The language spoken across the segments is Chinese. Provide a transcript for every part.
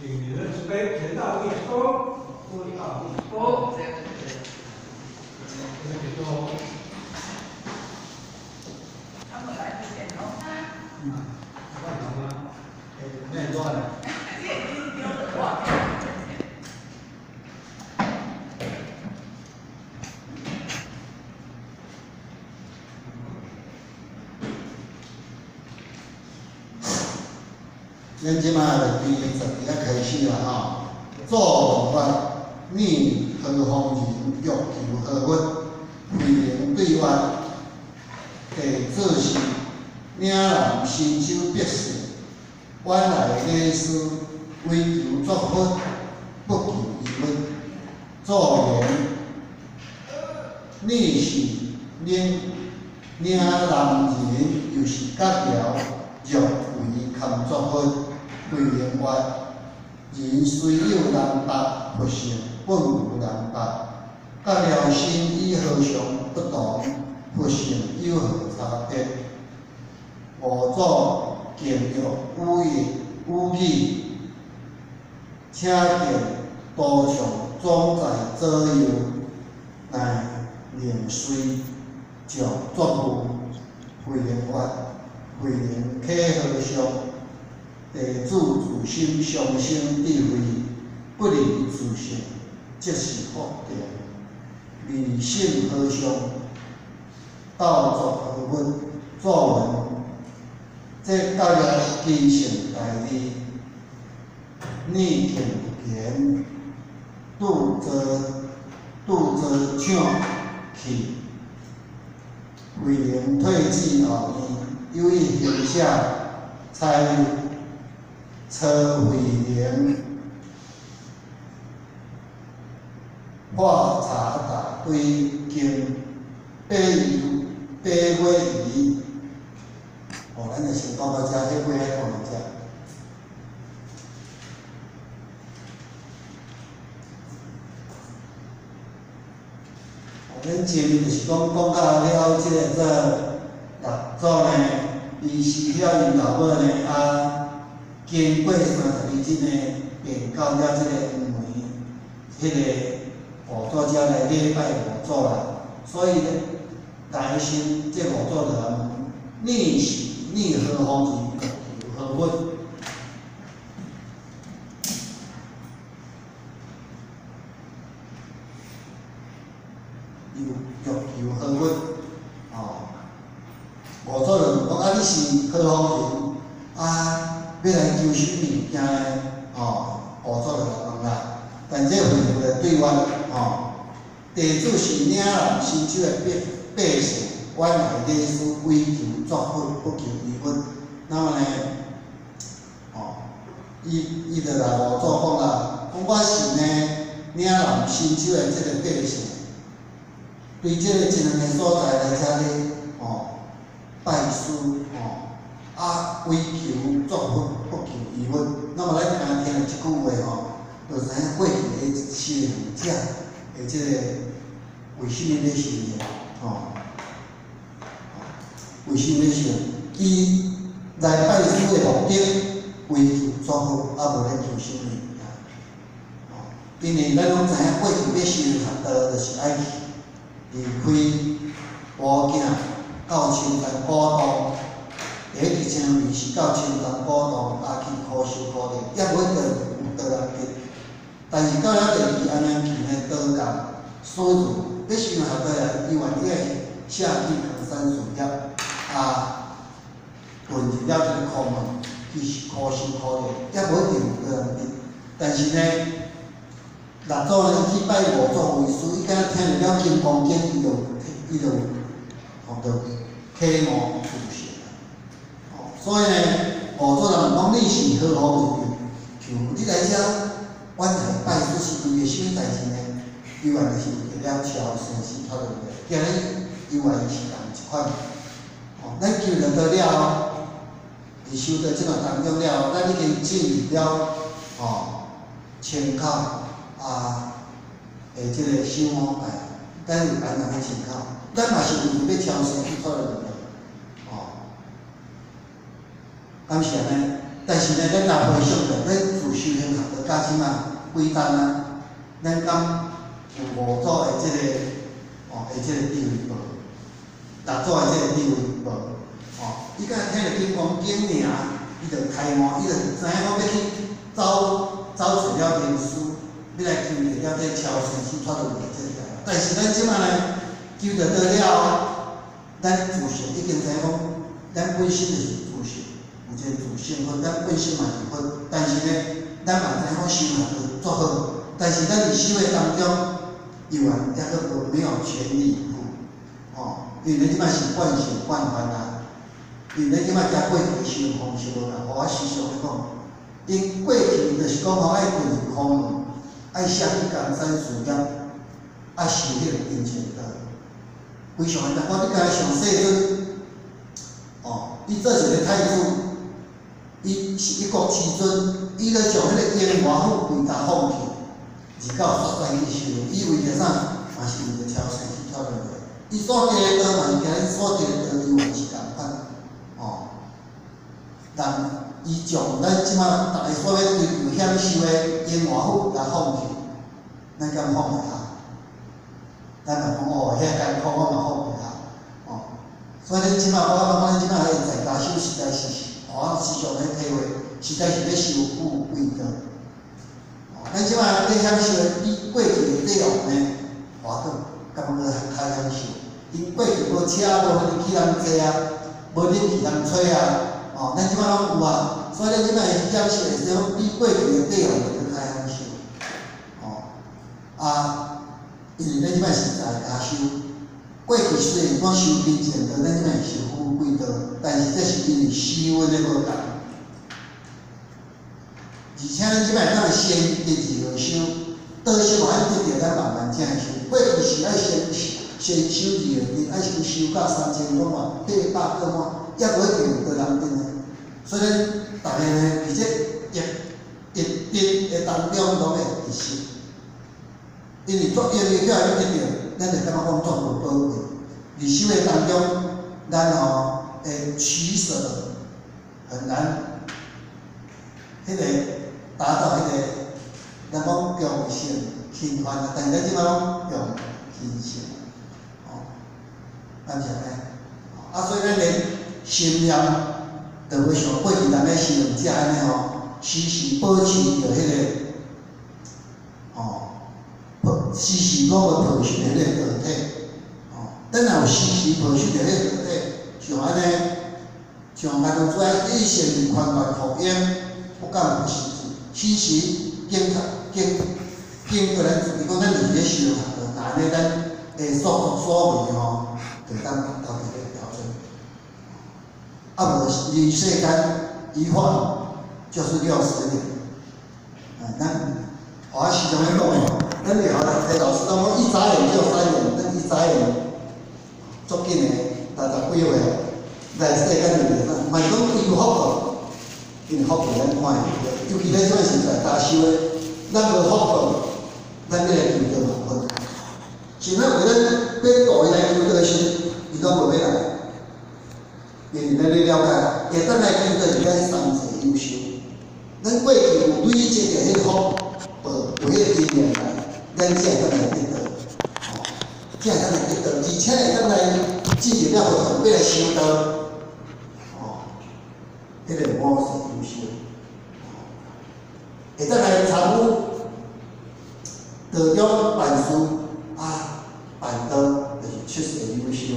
请你的准备，田大力说，注意啊，说，这个节奏。他们来之前哦。嗯，乱什么？哎，那乱了。咱即马就第十二开始啦吼，做法逆何方人，欲求何物，非能对外。第做是岭南新手必胜，晚来礼师为求作福，不求伊物。做言你是岭岭南人，又是甲条，欲为堪作福。对言外，人虽有南北，不成本无南北。甲了心与和尚不同，不成有何差别？五祖敬欲无言无语，请见多上总在左右，乃连随着作物，会言外，会言客和尚。地主自心上升智慧，不离自性，即是福田。理性和尚，道作何文作文，这教了基性大义，逆境言，拄则拄则抢去，为人退志后义，有意形象参车慧莲，化茶打归经，被油八尾鱼，哦，咱就先讲到遮，迄尾还讲到遮。咱前面就是讲讲到了即个做六组呢，伊是了因老母呢啊。经过三十二日呢，便到了即个门，迄个五祖遮来礼拜五祖啦。所以呢，担心即五祖就问：你是你何方人？何物？又欲求何物？哦，五祖就问讲：啊，你是何方人？啊？要来求什物物件呢？吼，五祖就问啦。但这回答的对阮吼，地主是岭南新州的百百姓，阮来礼师为求作福，不求伊物。那么呢，哦，伊伊就来五祖讲啦，讲我是呢岭南新手的即个百姓，对即个一两个所在来遮呢，哦，拜师，哦。啊，为求作福，不求伊物。那么咱听听即句话哦，就知影过去诶修行者，诶即个为什么咧修行？吼，为什么？咧修？伊来拜师诶目的，为求作福，啊无咧求什物？吼，因为咱拢知影过去要修行道，就是爱离开古境，到青山古道。第一件事是到青山古道啊去苦修苦练，也袂得有倒来去。但是到了第二安尼去呢，倒讲所住要修学倒来，伊愿意下去扛山树叶啊，混入了即个苦门去苦修苦练，也袂得有倒来去。但是呢，六祖呢去拜五祖为师，伊敢听着了金刚经，伊就伊就学到启蒙自信。所以呢，五祖人讲你是何方人？就你来遮，阮来拜师是为个啥物代志呢？伊原来是为了超生死托轮回，今日伊原来是共一款。哦，咱求了得了，伊修到即个当中了，咱已经进入了哦，参考啊，诶，即个心魔派，咱有安怎个参考？咱嘛是为要超生死托轮回，哦。敢是安尼？但是呢，咱若回想着，咱自修行学到加即啊，贵单啊，咱敢有五组的即个哦，的即个地位无？六组的即个地位无？哦，伊敢听着金光经名，伊着开悟，伊着知影讲要去走走找了名师，要来求着了这超生死脱轮回即个。但是咱即摆呢，求着倒了，咱自信已经知影讲，咱本身就是自信，有一个自信分，咱本身嘛是分。但是呢，咱嘛知影讲修行是做好，但是咱伫修的当中，有啊，抑个无没有全力以赴，哦，因为咱即摆是惯性惯惯啊，因为咱即摆行过去修行方式无共，互我时常讲，因过去就是讲吼爱进入空门，爱下去江山事业。啊，修迄个金钱道，非常简单。我你讲上细阵，哦，伊做一个太子，伊是一国之尊，伊咧将迄个烟花府规家放弃，而到雪山去修，伊为着啥？嘛是为着超生死脱轮回。伊所行的道嘛是甲咱所行的道伊完全共款，哦。但伊将咱即马逐个所要追求享受的烟花府甲放弃，咱敢放下？咱嘛讲哦，遐艰苦我嘛放袂下，哦，所以咱即摆我感觉咱即摆咧在家修实在是，哦时常咧体会，实在是咧修富贵德，哦，咱即摆咧享受比过去的内容呢，活动感觉较享受，因过去无车无迄个去人坐啊，无冷气通吹啊，哦，咱即摆拢有啊，所以咱即摆享受的时候比过去的内容更较享受，哦，啊。因为咱即摆是在家修，过去虽然讲修金钱道，咱即摆是修富贵道，但是这是因为修的无共。而且咱即摆咱先日而修，道修嘛爱得着咱慢慢正修。过去是爱先先修二日，爱先修到三千多万、八百多万，抑无一定有人定的。所以咱逐个呢，伫这一一定的当中拢会实施。因为作业的起来你得着，咱就感觉讲作无宝贵。伫修的当中，咱吼会取舍很难，迄个达到迄个咱讲中性轻缓啊，但是咱即摆拢用轻性，哦，安怎呢？啊，所以咱连心念都要像过去咱咧修行者安尼吼，时时保持着迄个。哦时时拢要培训迄个个体，哦，等下有时时培训着迄个个体，像安尼，像咱讲做一线宽宽口音，不敢无时时时检查检检过来，如果咱伫咧修学着，但尼咱诶所作所为吼，就当达到一个标准。啊无人世间一晃就是六十年，啊，咱我时常咧讲诶。咱了诶，老师讲，一眨眼就三年，咱一眨眼，足紧诶，大十几岁来世间里面，咱莫讲有福报，因为福咱看尤其咱算是在家修诶，咱无福报，咱要来求着麻烦。现在为咱要度伊来求着是，伊都无要来，因为咱要了解，会当来求着是咱三世优秀，咱过去有累积着迄福报，有迄经验来。咱才会当来得到，哦，才会当来得到，而且会当来进行了活动，要来修道，哦，迄个模式优秀，会当来参悟得了办事啊，办道就是确实优秀，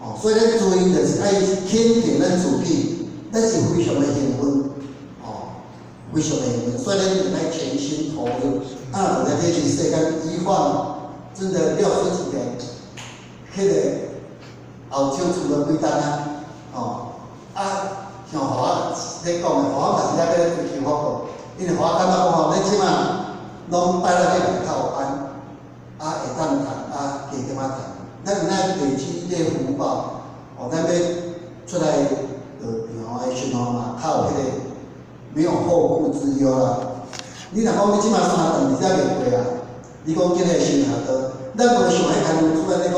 哦，所以咱做因就是爱肯定咱自己，咱是非常的幸运，哦，非常的幸运，所以咱就爱全心投入。啊，来这里世间一晃，真的六十几年，迄个后手出了几单啊？哦，啊，像华，你讲的，我嘛是咧咧追求福报，因为我感觉讲吼，你即马拢摆辣去门口班，啊，会当谈啊，加点仔谈，咱有哪累积这福报，哦，咱要出来呃，然后时阵嘛，较有迄个没有后顾之忧啦。你若讲你即摆三顿二才袂过啊？你讲今个修行道，咱无想迄项主要你讲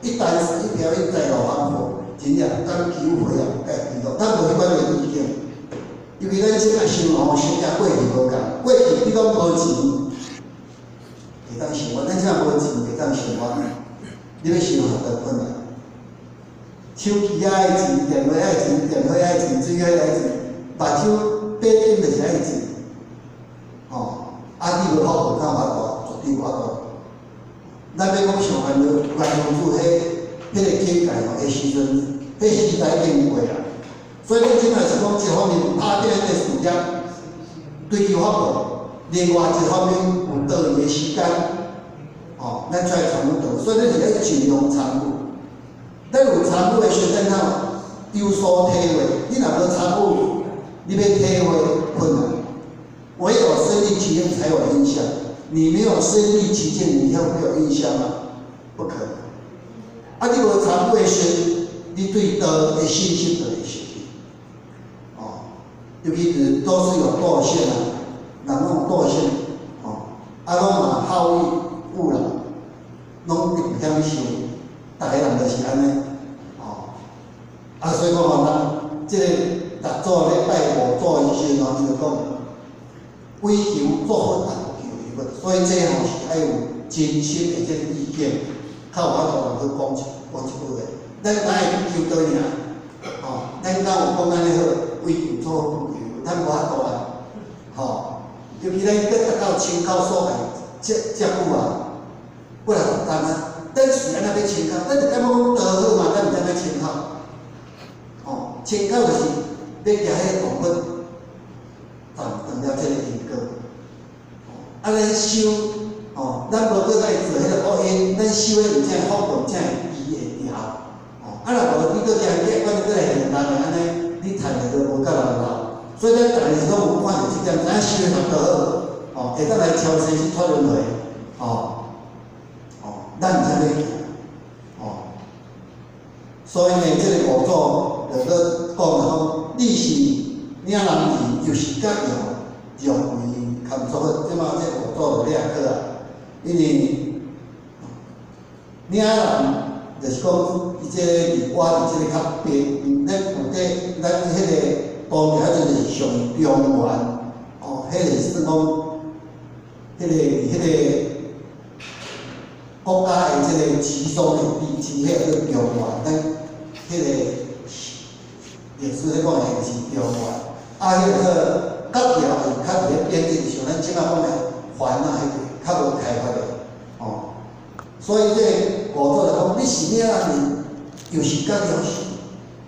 一单是一瓢一在路方佛，真正当求回啊，该知道，咱无迄款个意见，因为咱即摆生活生甲过去无共，过去你讲无钱会当生活，咱即摆无钱会当生活，你要生活得困难。手机也爱钱，电话爱钱，电话爱钱，水爱爱钱，目睭八点就是爱钱。哦，啊，你无法度干法度，绝对法度。咱要讲上烦恼，关公主迄迄个境界吼，迄时阵，迄时代已经过啊。所以咱即摆是讲一方面拍电迄个事业追求法度，另外一方面有倒伊个时间，哦，咱出来参与到，所以咱是要尽量参与。咱有参与的时阵呾有所体会，你若无参与，你要体会困难。唯有身临其境才有印象，你没有身临其境，你要会有印象吗？不可能。啊，你无参与的时，你对道的信心就会失去。哦，尤其是都是有惰性啊，人拢有惰性，哦，啊，拢嘛好逸恶劳，拢唔晓受，逐个人就是安尼。啊，所以讲吼，咱即个逐组咧拜五组以前吼，伊就讲，为求做好大求伊个，所以这吼是爱有真心的即个意见，较有法度人去讲一讲一句话。咱哪会去求倒去啊？吼，咱敢有讲安尼好，为求做好求，咱无法度啊。吼，尤其咱搁达到清口所在，遮遮久啊，过来负担啊。咱是安那要青口，咱就感觉讲倒好嘛，咱毋知影青口。清口就是要行迄个动物，断断了即个因果。啊，咱修，哦，咱无搁再做迄个恶因，咱修的有正福报，正伊会调。哦，啊，若无你搁加结，反正搁来现人的安尼，你趁的都无够人老。所以咱逐日拢有看着即点，知影修的得好，哦，会当来超生去脱轮回，哦，哦，咱毋知要行，哦，所以呢，即个五祖。就个讲讲，你是领人义，又是甲用用为看作的，即马即个做着两个啊。因为领人就是讲，伊即个离我伫即个较边，咱有底咱迄个当年迄就是上中原，哦，迄个是讲，迄个迄个国家的即个集中的地区，迄个中原，咱迄个。历史咧讲诶是中原，啊，迄个甲条是较伫咧边境时阵，咱即摆讲诶环啊，迄个较无开发的，哦，所以这五祖来讲，你是领人，又是甲条是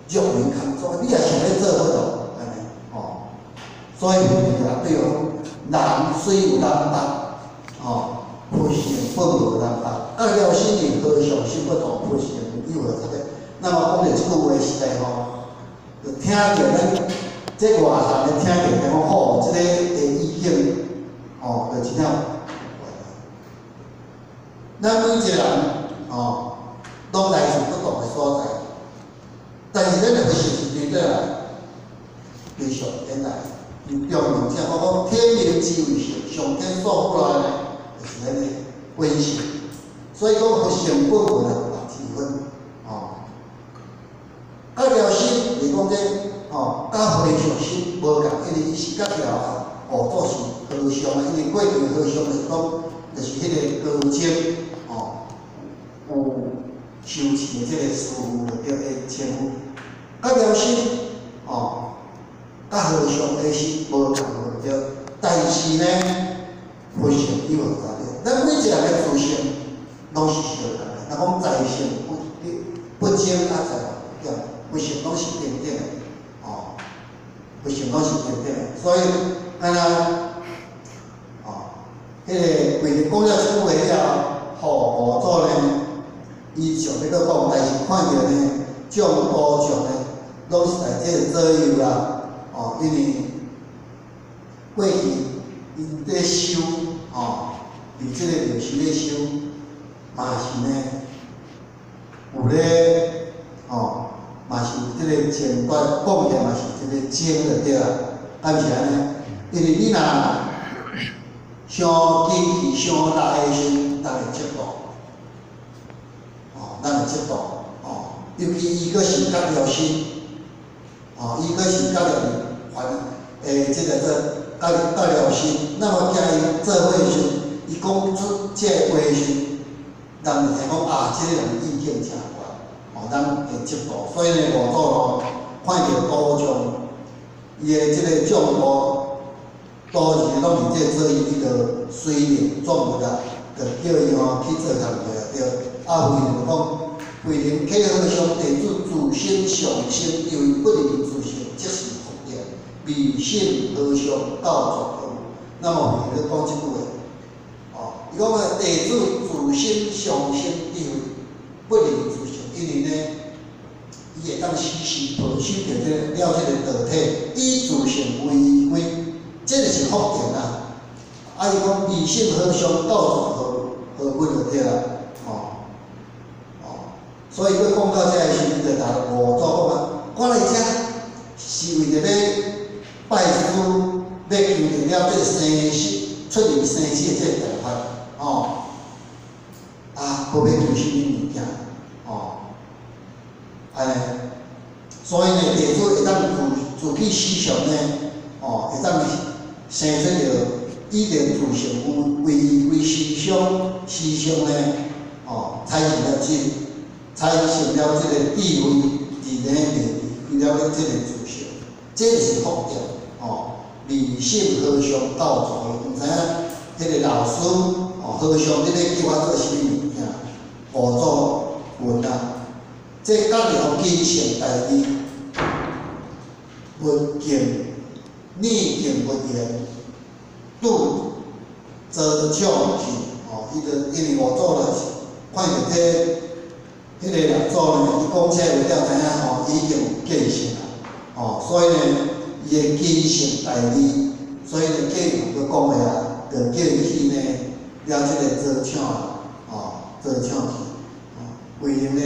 弱民工作，你也想要做好做，安尼，哦，所以伊就对哦，人虽有人达，哦，不行不无人达，二条心理和小心不同，不行又何特别？那么讲着即句话实在吼。就听着咱这外行的听着，讲好，即个的意见，哦，就真样。咱每一个人，哦，拢来自不同的所在，但是咱个是绝对来，继续原来，用中文讲，我讲天命之谓性，上天所布来呢，就是咱个本性，所以讲佛性本无六七分哦。甲条心是讲这吼，甲和尚心无共，因为伊是甲条哦，做是和尚啊，因为过去和尚是讲，就是迄个高僧哦，有修持的即个师傅叫会称呼。甲条心哦，甲和尚的心无共对，但是呢，和尚伊无啥对，咱每一个人的修行拢是相同的，咱讲在性不不精啊在对。不行，拢是点点的，哦，不行，拢是点点的，所以安尼，哦，迄个规日讲了出话了，好合作呢，伊上要搁讲，但是看着呢，众多种呢，拢是在即个左右啦，哦，因为过去因在修，哦，伊即个就是咧修，嘛是呢，有咧，哦。嘛是即个前段贡献嘛是即个精的对啊，啊毋是安尼，因为你若伤精气伤力的时，咱会折堕，哦，咱会折堕，哦，尤其伊个是甲了心，哦，伊个是甲了还，诶，即个做教教疗师，那么今伊做伙时，伊讲出即个话时，人就听讲啊，即个人意见诚悬，吼，咱会接受。所以呢，五组吼，看着多种伊的即个项目，多是拢是即做伊迄个水灵作物啊，着叫伊吼去做工作啊，着啊，为着讲。桂林客好上地主自身上升，因为不离自性，即是福德。微信好上到作好，那么伊咧讲即句话，哦，伊讲个地主自身上升地位，不能自性，因为呢，伊会当时时保守着这了即个道体，以自性为归，这个是福德啊。啊，伊讲微信好上到作好，好稳就对啦。所以要讲到这个时阵，就谈五祖讲啊，我来遮是为着要拜师，要求得了这生死出离生死的这个办法，哦，啊，无要求什物物件，哦，安尼，所以呢，地主会当自自己思想呢，哦，会当生出着以定自性为为为思想，思想呢，哦，才成了这。才成了这个地位，自然地位，了了即个自信，这是福德哦。理性和尚到处，毋知影迄个老师哦，和尚你咧叫我做啥物物件？辅助文啊，这讲了基性代志，文敬逆境不言，度则教训哦。伊个因为我做了，看着这。迄个六祖呢，伊讲车为了知影吼，已经有记性啦，吼，所以呢，伊个记性大利，所以呢，继续佮讲个啊，着叫伊去呢，了即个做唱哦，做唱去，吼，为了呢，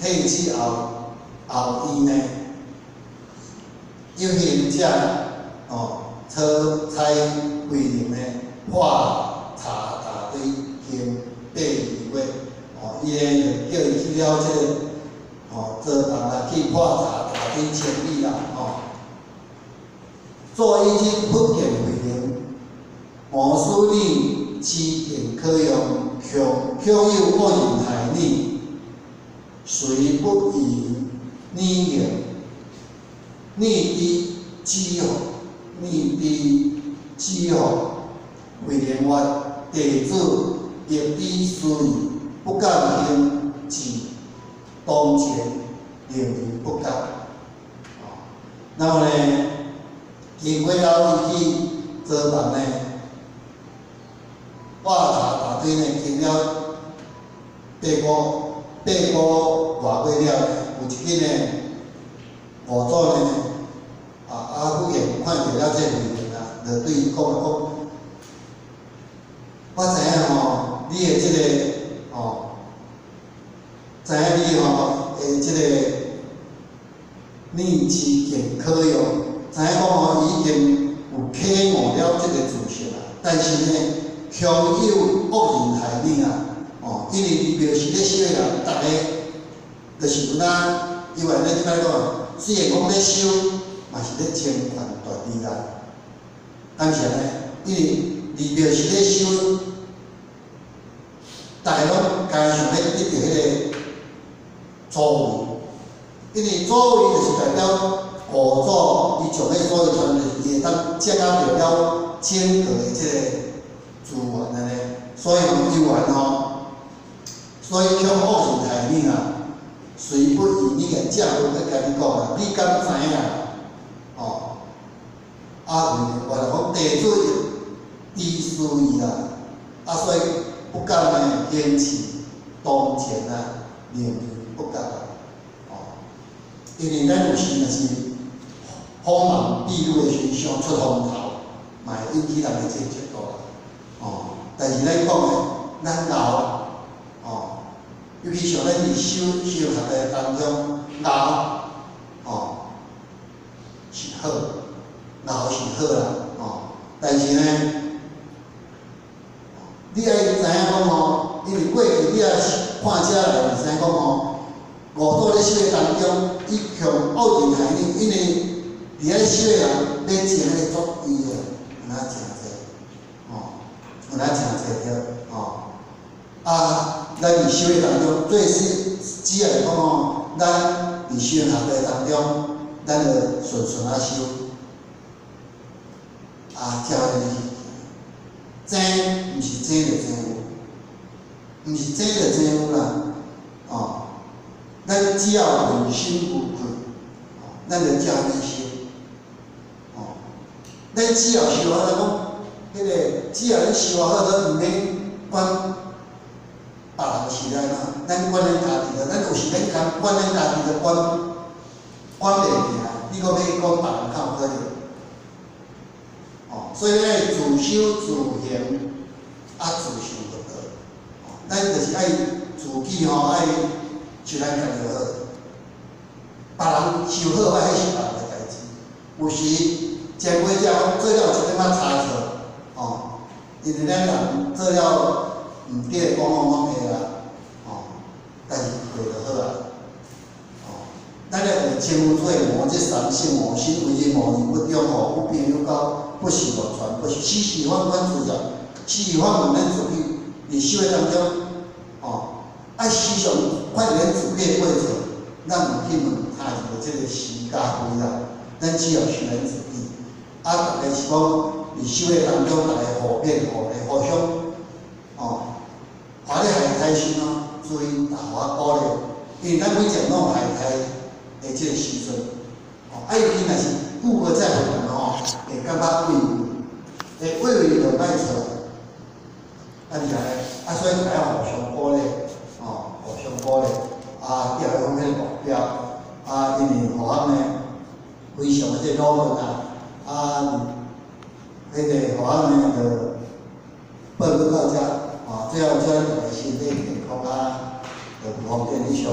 退去后，后伊呢，有闲者，吼，车菜为了呢，化茶大堆，行八二月。伊呢就叫伊去了即个，哦，做人啊去破茶打点千里啦，做一经福田为灵，毛书令七点可用，强强有万人台逆，虽不以逆言，逆的之后，逆的之后，为灵外地主一滴水。不敢行至当前，仍然不敢。那么呢，经过了伊去做饭呢，化茶大堆呢，经了八个八个外月了，有一日呢，五祖呢，啊阿福爷看到了这个面啊，就对伊讲讲，我知影吼，你的这个。知影你吼，诶，即个逆之健可用，知影讲吼，已经有启蒙了即个自信啦。但是呢，强有恶人害你啊！哦，因为你表示咧修人，逐个就是有哪，因为咧即摆讲，虽然讲咧修，嘛是咧清权大利啦。但是呢，因为你表示咧修，逐个拢加想咧得到迄个。因为座位就是代表五祖，伊从迄所以传是伊会当接到着了天国的即个资源安尼，所以有有缘吼，所以向恶人害你啊，虽不以你个正论去甲你讲啊，你敢知影？哦，啊，为了讲地主低私意啦，啊，所以不敢呢坚持当前啊，念。不敢，因为咱有时若是锋芒毕露的时想出风头，嘛会引起人的这个嫉妒啦，哦。但是咱讲的，咱老哦，尤其像咱伫修修学的当中，老哦是好，老是好啦，哦。但是呢，你爱知影讲哦，因为过去你也看遮来，会知讲哦。五祖咧修的当中，伊向恶人害你，因为伫遐收的人免钱迄个作伊的，有哪诚济，哦，有哪诚济着，哦，啊，咱伫收的当中，最是只要讲哦，咱伫修学的当中，咱着顺顺啊修，啊，照安尼去，真毋是真着真有，毋是真着真有啦，咱只要问心无愧，哦，咱着照安尼修。咱只要修好，咱讲，迄个只要你修好，咱毋免管别人是安怎，咱管咱家己着，咱有时咱讲管咱家己着管管袂赢，你搁要去管别人，较有可能？哦，所以咧自修自行，啊自受就得。哦，咱就是爱自己吼，爱修咱家己就好。别人修好歹，迄是别人的代志，有时。前几只讲有一点仔差错，吼，因为咱人做了毋对，讲讲讲会啦，哦，但是过就好啊，吼，咱咧为千夫做魔，即三性魔心，为人魔而不忠，吼，不偏又高，不喜乱传，不喜喜欢关注着，喜欢问咱自己，伫修的当中，哦，爱时常发现自己的过程，咱毋去问他人即个时家非啦，咱只要选择。啊，逐个是讲伫修的当中，逐个互勉、互励、互相，哦，华咧海开心哦，注意大话鼓励，因为咱每只拢海开的即个时阵，哦，啊，尤其若是顾客在乎人吼，会感觉畏畏，会畏畏就歹做，啊，你来，啊，所以大家互相鼓励，哦，互相鼓励，啊，调方面目标，啊，因为互咱呢非常的即努力。啊，迄个学校呢，就报告到遮，啊，最后将大家身体健康啊，就方便理想。